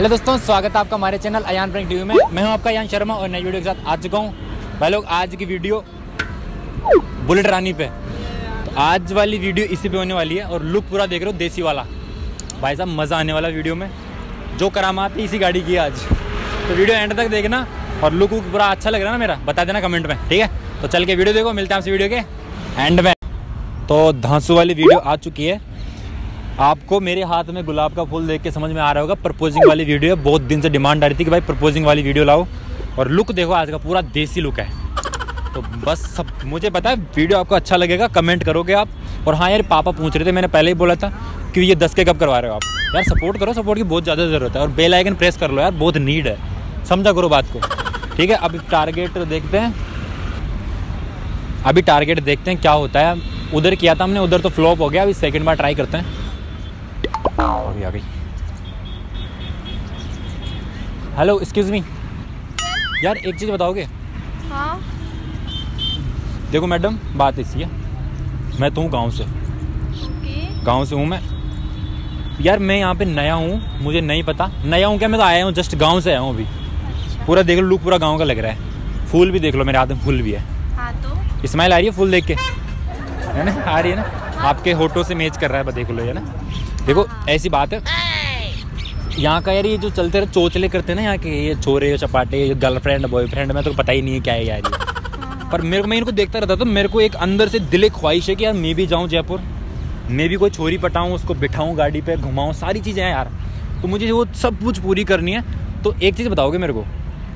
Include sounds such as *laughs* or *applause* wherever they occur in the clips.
Hello दोस्तों, स्वागत है आपका हमारे चैनल अयान प्रैंक टीवी में। मैं हूँ आपका अयान शर्मा और नई वीडियो के साथ आ चुका हूँ। भाई लोग, आज की वीडियो बुलेट रानी पे। तो आज वाली वीडियो इसी पे होने वाली है और लुक पूरा देख रहे हो, देसी वाला। भाई साहब, मज़ा आने वाला वीडियो में। जो करामात है, इसी गाड़ी की आज। तो वीडियो एंड तक देखना और लुक वुक पूरा अच्छा लग रहा है ना मेरा, बता देना कमेंट में, ठीक है? तो चल के वीडियो देखो, मिलते हैं आपसे वीडियो के एंड में। तो धांसू वाली वीडियो आ चुकी है। आपको मेरे हाथ में गुलाब का फूल देख के समझ में आ रहा होगा प्रपोजिंग वाली वीडियो है, बहुत दिन से डिमांड आ रही थी कि भाई प्रपोजिंग वाली वीडियो लाओ। और लुक देखो, आज का पूरा देसी लुक है। तो बस सब, मुझे पता है वीडियो आपको अच्छा लगेगा कमेंट करोगे आप। और हाँ यार, पापा पूछ रहे थे, मैंने पहले ही बोला था कि ये दस के कब करवा रहे हो आप। यार सपोर्ट करो सपोर्ट की बहुत ज़्यादा ज़रूरत है। और बेल आइकन प्रेस कर लो यार, बहुत नीड है। समझा करो बात को। ठीक है, अभी टारगेट देखते हैं। अभी टारगेट देखते हैं क्या होता है। उधर किया था हमने, उधर तो फ्लॉप हो गया, अभी सेकंड बार ट्राई करते हैं। अभी आ गई। हेलो एक्सक्यूज मी यार एक चीज़ बताओगे? हाँ। देखो मैडम बात ऐसी है। मैं तो हूँ गाँव से। गाँव से हूँ मैं। यार मैं यहाँ पे नया हूँ मुझे नहीं पता। नया हूँ क्या? मैं तो आया हूँ जस्ट गाँव से आया हूँ अभी। अच्छा। पूरा देख लो लुक पूरा गाँव का लग रहा है। फूल भी देख लो मेरे हाथ में फूल भी है। हाँ तो? स्माइल आ रही है फूल देख के? है ना? आ रही है ना? आपके होटो से मैच कर रहा है देख लो ये ना? देखो, ऐसी बात है। यहाँ का यार ये जो चलते रहे, चोचले करते ना यहाँ के, ये छोरे चपाटे, ये गर्लफ्रेंड बॉयफ्रेंड में तो पता ही नहीं है क्या है यार ये। पर मेरे को, मैं इनको देखता रहता तो मेरे को एक अंदर से दिल एक ख्वाहिश है कि यार मैं भी जाऊँ जयपुर, मैं भी कोई छोरी पटाऊँ, उसको बिठाऊँ गाड़ी पर घुमाऊँ, सारी चीज़ें हैं यार। तो मुझे वो सब कुछ पूरी करनी है। तो एक चीज़ बताओगे मेरे को?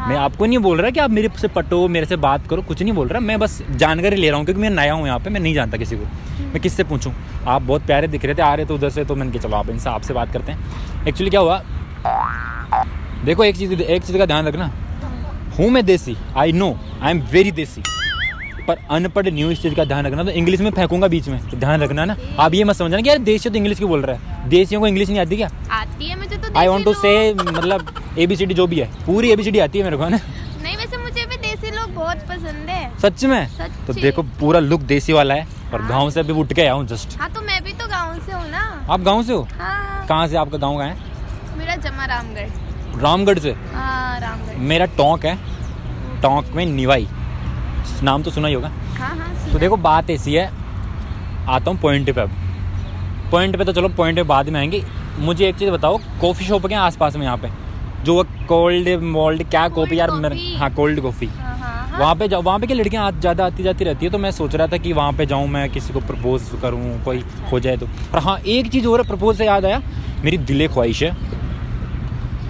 मैं आपको नहीं बोल रहा कि आप मेरे से पटो मेरे से बात करो कुछ नहीं बोल रहा। मैं बस जानकारी ले रहा हूँ क्योंकि मैं नया हूँ यहाँ पे मैं नहीं जानता किसी को। मैं किससे पूछूँ? आप बहुत प्यारे दिख रहे थे आ रहे थे उधर से तो मैंने कहा चलो आप इनसे आपसे बात करते हैं। एक्चुअली क्या हुआ? देखो एक चीज़ एक चीज़ का ध्यान रखना। हूँ मैं देसी I know I am very desi. पर अनपढ़ न्यू इस चीज़ का ध्यान रखना तो इंग्लिश में फेंकूँगा बीच में। तो ध्यान रखना ना? आप ये मत समझना कि यार देसी तो इंग्लिश क्यों बोल रहा है। देसियों को इंग्लिश नहीं आती क्या? आती है मुझे तो आई वॉन्ट टू से मतलब ए बी सी डी जो भी है पूरी ए बी सी डी आती है मेरे को ना? नहीं वैसे मुझे भी देसी लोग बहुत पसंद है। सच में? सच्ची। तो देखो पूरा लुक देसी वाला है और गाँव से अभी उठ के आया हूँ जस्ट हाँ तो मैं भी तो गाँव से हूँ ना। आप गाँव से हो? हाँ। कहाँ से आपका गाँव का है? मेरा जमा रामगढ़। रामगढ़ से? हाँ रामगढ़। मेरा टोंक है टोंक में निवाई। नाम तो सुना ही होगा। हाँ हाँ तो देखो बात ऐसी है आता हूँ पॉइंट पे अब। पॉइंट पे तो चलो पॉइंट पे बाद में आएँगे। मुझे एक चीज़ बताओ कॉफ़ी शॉप क्या आसपास में यहाँ पे। जो कोल्ड मोल्ड क्या कॉफ़ी यार मेरे हाँ कोल्ड कॉफ़ी हाँ हाँ हाँ। वहाँ पे जाओ वहाँ पे क्या लड़कियाँ ज़्यादा आती जाती रहती है? तो मैं सोच रहा था कि वहाँ पे जाऊँ मैं किसी को प्रपोज करूँ कोई हो जाए तो। पर हाँ एक चीज़ और प्रपोज से याद आया मेरी दिले ख्वाहिश है।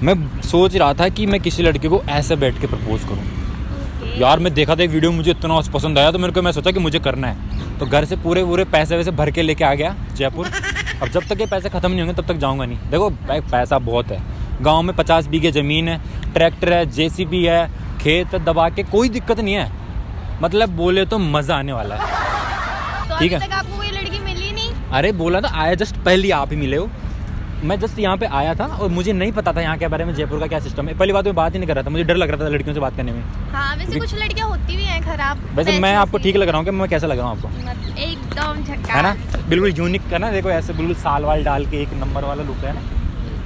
मैं सोच रहा था कि मैं किसी लड़के को ऐसे बैठ के प्रपोज करूँ। यार मैं देखा था एक वीडियो मुझे इतना पसंद आया तो मेरे को मैं सोचा कि मुझे करना है। तो घर से पूरे पूरे पैसे वैसे भर के लेके आ गया जयपुर। अब जब तक ये पैसे ख़त्म नहीं होंगे तब तक जाऊँगा नहीं। देखो भाई पैसा बहुत है। गाँव में पचास बीघे ज़मीन है ट्रैक्टर है जेसीबी है खेत दबा के कोई दिक्कत नहीं है। मतलब बोले तो मज़ा आने वाला है। तो ठीक है। आपको कोई लड़की मिली नहीं? अरे बोला था आया जस्ट पहली आप ही मिले हो। मैं जस्ट यहाँ पे आया था और मुझे नहीं पता था यहाँ के बारे में जयपुर का क्या सिस्टम है। पहली बात मैं बात ही नहीं कर रहा था मुझे डर लग रहा था लड़कियों से बात करने में। हाँ वैसे कुछ लड़कियाँ होती भी हैं खराब वैसे मैं आपको ठीक लग रहा हूँ कि मैं कैसा लग रहा हूँ आपको? एकदम है ना? बिल्कुल यूनिक है ना देखो ऐसे बिल्कुल साल वाल डाल के एक नंबर वाला लुक है ना।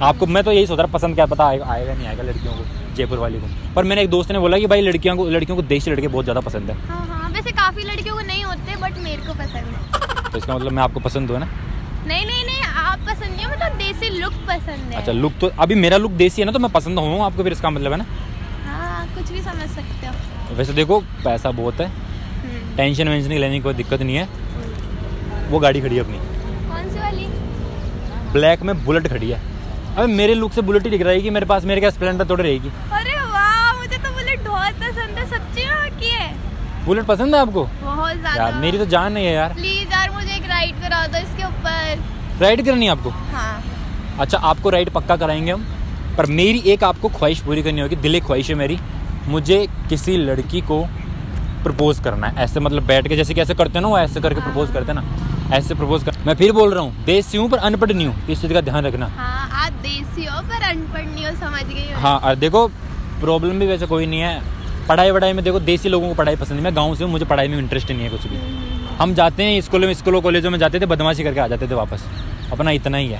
आपको मैं तो यही सोच रहा पसंद क्या पता आएगा आएगा नहीं आएगा लड़कियों को जयपुर वाली को। पर मैंने एक दोस्त ने बोला कि भाई लड़कियों को लड़कियों को देशी लड़के बहुत ज़्यादा पसंद है। हाँ हाँ वैसे काफ़ी लड़कियों को नहीं होते बट मेरे को पसंद है। तो इसका मतलब मैं आपको पसंद हूँ ना? नहीं नहीं नहीं आप पसंद नहीं मतलब देसी लुक पसंद है। अच्छा लुक तो अभी मेरा लुक देसी है ना तो मैं पसंद हूँ आपको फिर इसका मतलब है ना? हाँ कुछ भी समझ सकते हो। वैसे देखो पैसा बहुत है। हम्म, टेंशन वेंशन लेने की कोई दिक्कत नहीं है। वो गाड़ी खड़ी है अपनी। कौन सी वाली? ब्लैक में बुलेट खड़ी है। अबे मेरे लुक से बुलेट ही दिख रहेगी मेरे पास मेरे क्या स्प्लेंडर थोड़ी रहेगी। अरे वाह मुझे तो बुलेट बहुत पसंद है सच्ची में है। बुलेट पसंद है आपको? बहुत ज़्यादा। यार मेरी तो जान नहीं है यार। प्लीज़ यार मुझे एक राइड करा दो इसके ऊपर। राइड करनी है आपको? हाँ। अच्छा आपको राइड पक्का कराएँगे हम पर मेरी एक आपको ख्वाहिश पूरी करनी होगी दिल की ख्वाहिश है मेरी। मुझे किसी लड़की को प्रपोज करना है ऐसे मतलब बैठ के जैसे कैसे करते हैं ना वो ऐसे करके प्रपोज करते हैं ना। ऐसे प्रपोज कर मैं फिर बोल रहा हूँ देसी हूँ पर अनपढ़ नहीं हूँ? इस चीज़ का ध्यान रखना। हाँ आप देसी हो पर अनपढ़ नहीं हो समझ गई हाँ और देखो प्रॉब्लम भी वैसे कोई नहीं है। पढ़ाई वढ़ाई में देखो देसी लोगों को पढ़ाई पसंद नहीं। मैं गाँव से हूँ मुझे पढ़ाई में इंटरेस्ट नहीं है कुछ भी। हम जाते हैं स्कूलों में स्कूलों कॉलेजों में जाते थे बदमाशी करके आ जाते थे वापस। अपना इतना ही है।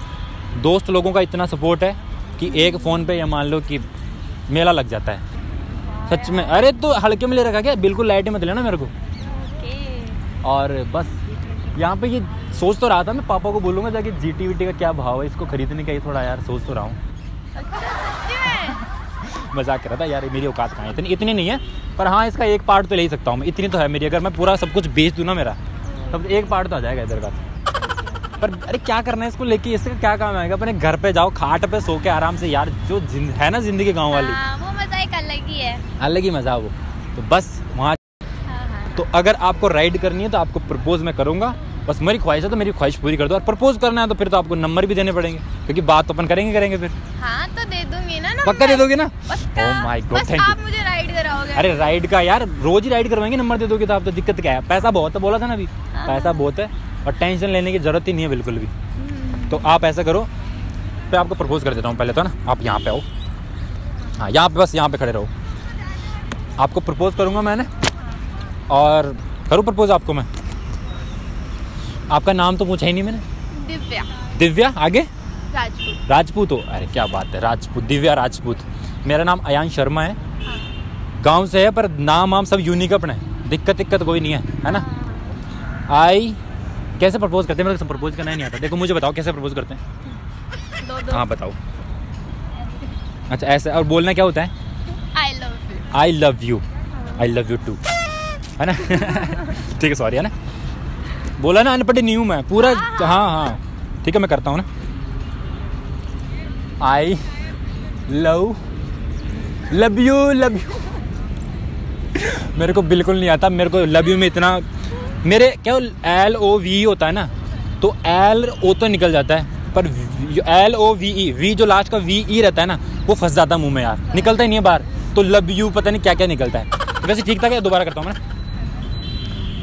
दोस्त लोगों का इतना सपोर्ट है कि एक फ़ोन पे या मान लो कि मेला लग जाता है। सच में अरे तो हल्के में ले रखा क्या? बिल्कुल लाइट ही मत लेना मेरे को। ओके। और बस। यहाँ पे ये सोच तो रहा था मैं पापा को बोलूँगा जाके जी टी वी का क्या भाव है इसको खरीदने का ही थोड़ा यार सोच तो रहा हूँ। अच्छा *laughs* मज़ाक कर रहा था यार मेरी औकात कहाँ है? इतनी इतनी नहीं है पर हाँ इसका एक पार्ट तो ले ही सकता हूँ मैं। इतनी तो है मेरी अगर मैं पूरा सब कुछ बेच दूँ ना मेरा तब एक पार्ट तो आ जाएगा इधर का। पर अरे क्या करना है इसको लेके? इसका क्या काम आएगा? अपने घर पे जाओ खाट पे सो के आराम से यार जो है ना ज़िंदगी गाँव वाली। हाँ वो मज़ा एक अलग ही है। अलग ही मज़ा वो। तो बस तो अगर आपको राइड करनी है तो आपको प्रपोज मैं करूँगा। बस मेरी ख्वाहिश है तो मेरी ख्वाहिश पूरी कर दो। और प्रपोज करना है तो फिर तो आपको नंबर भी देने पड़ेंगे क्योंकि बात तो अपन करेंगे करेंगे फिर। हाँ तो दे दूँगी ना पक्का दे दोगे ना? my God, बस आप मुझे राइड कराओगे। अरे राइड का यार रोज ही राइड करवाएँगे नंबर दे दोगे तो आप तो दिक्कत क्या है। पैसा बहुत है बोला था ना अभी। हाँ। पैसा बहुत है और टेंशन लेने की ज़रूरत ही नहीं है बिल्कुल भी। हम्म, तो आप ऐसा करो मैं आपको प्रपोज कर देता हूँ पहले तो ना। आप यहाँ पे आओ। हाँ यहाँ पे बस यहाँ पे खड़े रहो। आपको प्रपोज करूँगा मैंने? और करूँ प्रपोज आपको मैं? आपका नाम तो पूछा ही नहीं मैंने। दिव्या। दिव्या आगे? राजपूत। राजपूत हो? अरे क्या बात है राजपूत दिव्या राजपूत। मेरा नाम अयान शर्मा है। हाँ। गाँव से है पर नाम वाम सब यूनिक अपने। दिक्कत दिक्कत कोई नहीं है है ना? आई कैसे प्रपोज करते हैं? मेरे को प्रपोज करना ही नहीं आता। देखो मुझे बताओ कैसे प्रपोज करते हैं। हाँ बताओ। अच्छा ऐसे और बोलना क्या होता है? I love you I love you I love you too है ना? ठीक है सॉरी है ना? बोला ना अनपढ़ न्यू हूँ मैं पूरा हाँ, हाँ। हाँ ठीक है मैं करता हूँ ना? I love love you love you मेरे को बिल्कुल नहीं आता मेरे को लव यू में इतना मेरे क्या एल ओ वी होता है ना? तो एल ओ तो निकल जाता है पर L O V E V जो लास्ट का वी ई रहता है ना वो फंस जाता है मुँह में यार। निकलता ही नहीं है बाहर। तो लव यू पता नहीं क्या क्या निकलता है। वैसे ठीक था क्या? दोबारा करता हूँ मैं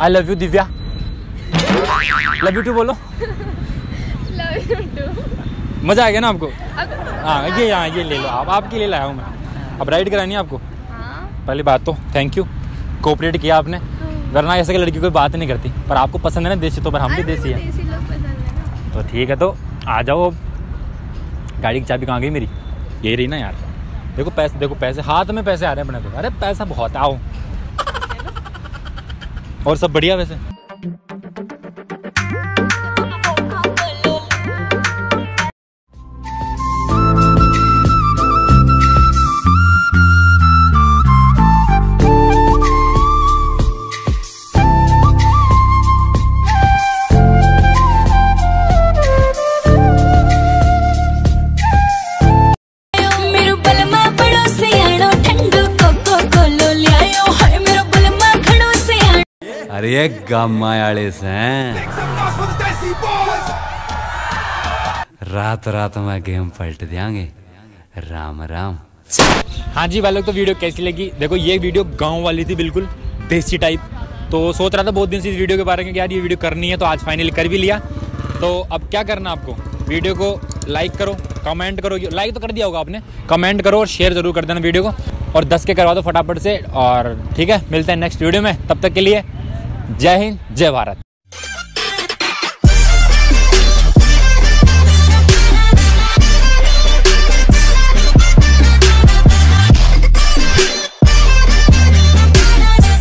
I love you Divya love you too बोलो। लव यू टू मज़ा आ गया ना आपको? हाँ ये हाँ ये ले लो आप। आपके लिए लाया हूँ मैं। अब राइड करानी है आपको? हाँ। पहली बात तो थैंक यू कोऑपरेट किया आपने। वरना ऐसे की लड़की कोई बात नहीं करती। पर आपको पसंद है ना देसी तो पर हम भी देसी है। तो ठीक है तो आ जाओ अब। गाड़ी की चाबी कहाँ गई मेरी? यही रही ना यार। देखो पैसे देखो पैसे। हाथ में पैसे आ रहे हैं अपने तो। अरे पैसा बहुत आओ। और सब बढ़िया वैसे? अरे रात रात में गेम पलट देंगे राम राम हाँ जी, वालों तो वीडियो कैसी लगी? देखो, ये वीडियो गाँव वाली थी, बिल्कुल देसी टाइप तो सोच रहा था बहुत दिन से इस वीडियो के बारे में यार ये वीडियो करनी है तो आज फाइनली कर भी लिया। तो अब क्या करना आपको? वीडियो को लाइक करो कमेंट करो। लाइक तो कर दिया होगा आपने। कमेंट करो और शेयर ज़रूर कर देना वीडियो को। और दस के करवा दो फटाफट से। और ठीक है, मिलते हैं नेक्स्ट वीडियो में। तब तक के लिए जय हिंद जय भारत।